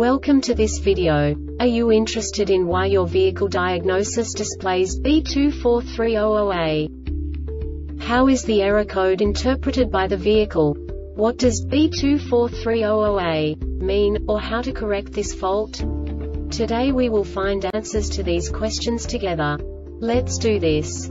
Welcome to this video. Are you interested in why your vehicle diagnosis displays B24300A? How is the error code interpreted by the vehicle? What does B24300A mean, or how to correct this fault? Today we will find answers to these questions together. Let's do this.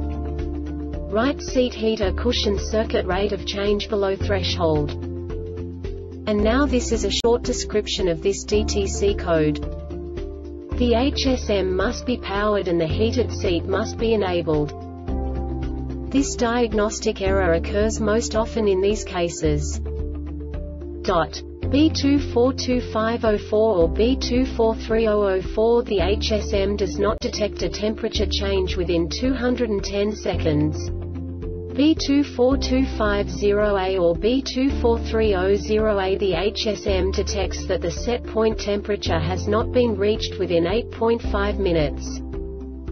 Right seat heater cushion circuit rate of change below threshold. And now this is a short description of this DTC code. The HSM must be powered and the heated seat must be enabled. This diagnostic error occurs most often in these cases. Dot. B242504 or B243004 The HSM does not detect a temperature change within 210 seconds. B24250A or B24300A The HSM detects that the set point temperature has not been reached within 8.5 minutes.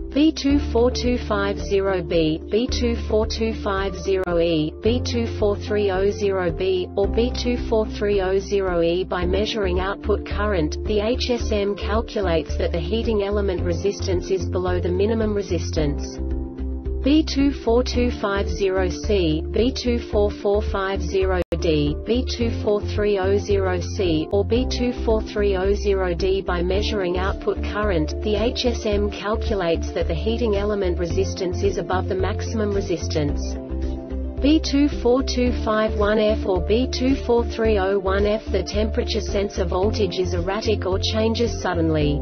B24250B, B24250E, B24300B, or B24300E By measuring output current, the HSM calculates that the heating element resistance is below the minimum resistance. B24250C, B24450D, B24300C, or B24300D By measuring output current, the HSM calculates that the heating element resistance is above the maximum resistance. B24251F or B24301F The temperature sensor voltage is erratic or changes suddenly.